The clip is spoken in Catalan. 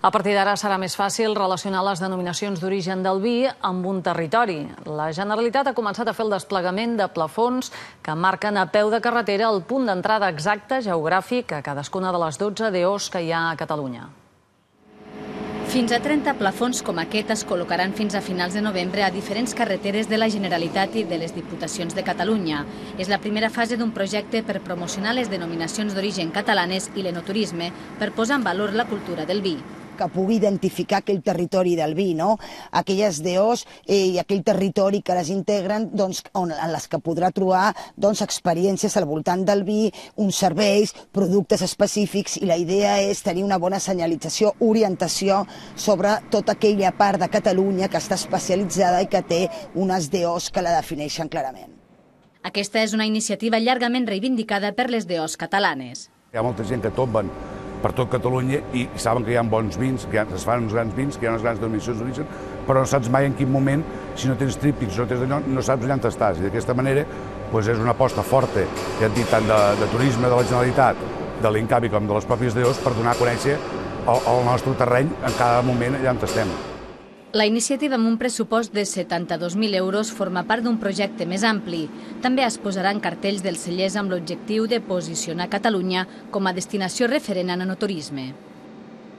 A partir d'ara serà més fàcil relacionar les denominacions d'origen del vi amb un territori. La Generalitat ha començat a fer el desplegament de plafons que marquen a peu de carretera el punt d'entrada exacte geogràfic a cadascuna de les 12 DOs que hi ha a Catalunya. Fins a 30 plafons com aquest es col·locaran fins a finals de novembre a diferents carreteres de la Generalitat i de les Diputacions de Catalunya. És la primera fase d'un projecte per promocionar les denominacions d'origen catalanes i l'enoturisme per posar en valor la cultura del vi que pugui identificar aquell territori del vi, no? aquelles DOs eh, i aquell territori que les integren doncs, on, en les que podrà trobar doncs, experiències al voltant del vi, uns serveis, productes específics i la idea és tenir una bona senyalització, orientació sobre tota aquella part de Catalunya que està especialitzada i que té unes DOs que la defineixen clarament. Aquesta és una iniciativa llargament reivindicada per les DOs catalanes. Hi ha molta gent que tomben per tot Catalunya i saben que hi ha bons vins, que es fan uns grans vins, que hi ha unes grans denominacions d'origen, però no saps mai en quin moment, si no tens trípics, no tens d'allò, no saps on estàs. I d'aquesta manera doncs és una aposta forta, ja et dit, tant de, de turisme de la Generalitat, de l'Incavi com de les pròpies DEOs, per donar a conèixer el, el nostre terreny en cada moment allà on estem. La iniciativa amb un pressupost de 72.000 euros forma part d'un projecte més ampli. També es posaran cartells dels cellers amb l'objectiu de posicionar Catalunya com a destinació referent en enoturisme.